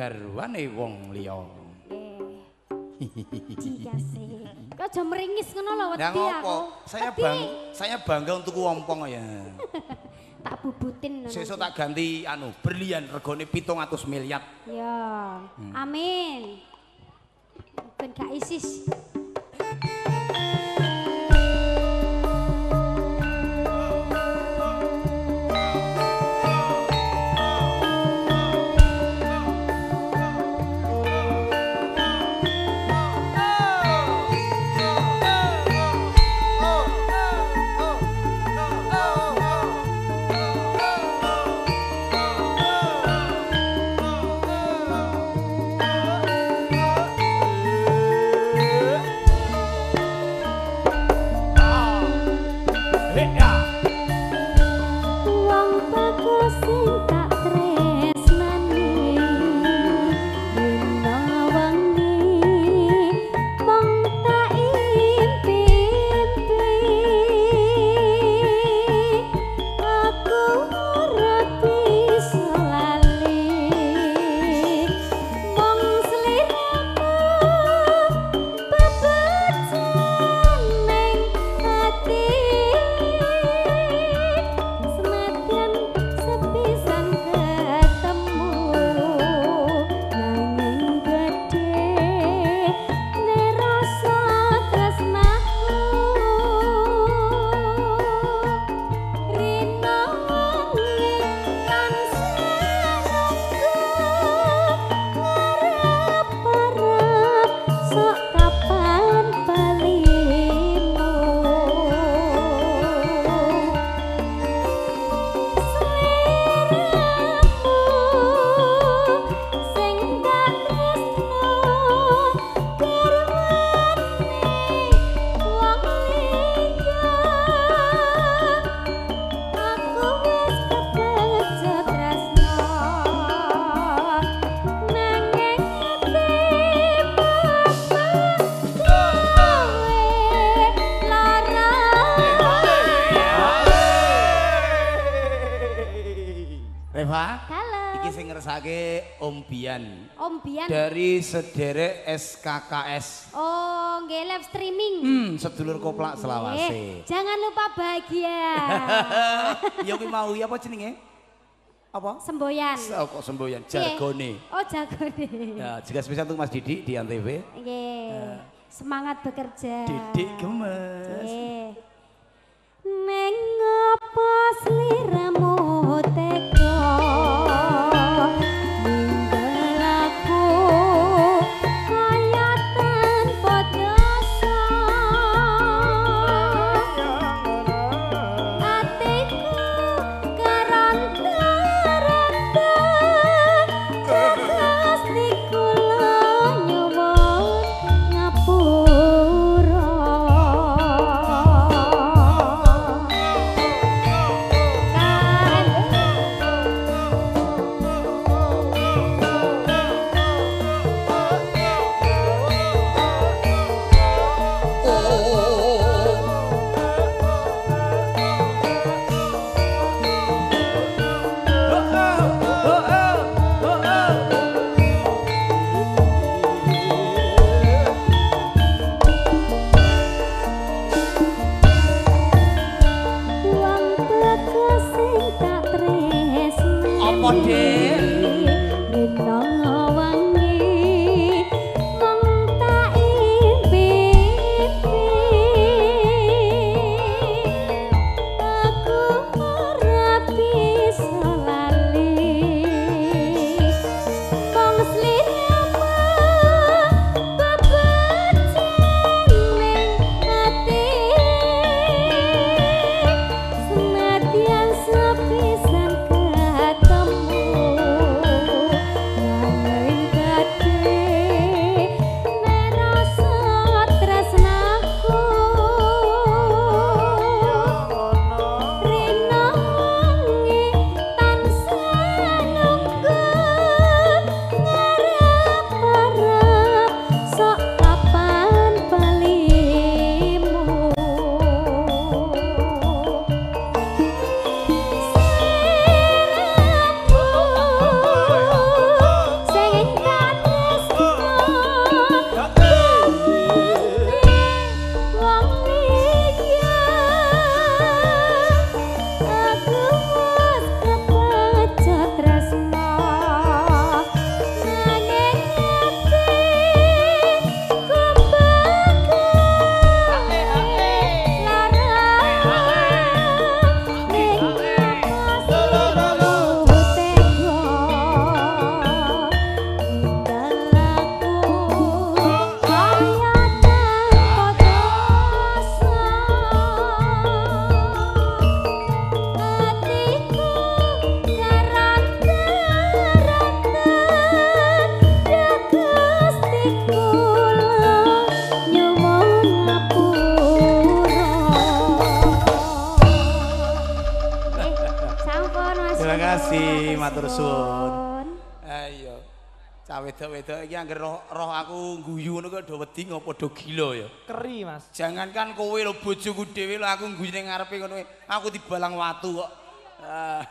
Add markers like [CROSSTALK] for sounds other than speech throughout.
garwane wong liya. Kok aja meringis ngono lho wedi aku. Saya bang, saya bangga untuk wompong ya. [LAUGHS] tak bubutin ngono. Sesuk tak ganti anu berlian regane 700 miliar. Ya. Hmm. Amin. Ben gak isis. Wong Reva, Halo. iki sing ngersake Om Bian Om Bian. dari sederek SKKS. Oh, nggih live streaming. Hmm, sedulur koplak selawase. jangan lupa bahagia. [LAUGHS] ya kuwi mau ya apa jenenge? Apa? Semboyan. Oh, kok semboyan jargone. Oh, jagone. Ya, juga spesial untuk Mas Didi di Antv. Nggih. Semangat bekerja. Didik gemes. Nggih. Neng apa suwun. Ayo. Cah wedok-wedok iki anggere roh, roh aku guyu ngono kok do wedi ngopo do gila ya. Keri, Mas. Jangankan kowe lho bojoku dhewe lho aku guyu ning ngarepe ngono. Aku dibalang watu kok. Ah.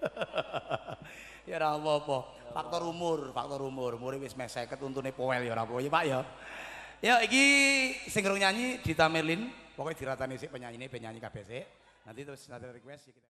[LAUGHS] ya ora apa-apa. Faktor umur, faktor umur. Umure wis meh 50 untune poel ya ora apa-apa ya Pak ya. Ya iki sing nyanyi Dita Merlin. Pokoknya diratani sik penyanyine penyanyi kabeh sik. Nanti terus nanti request ya kita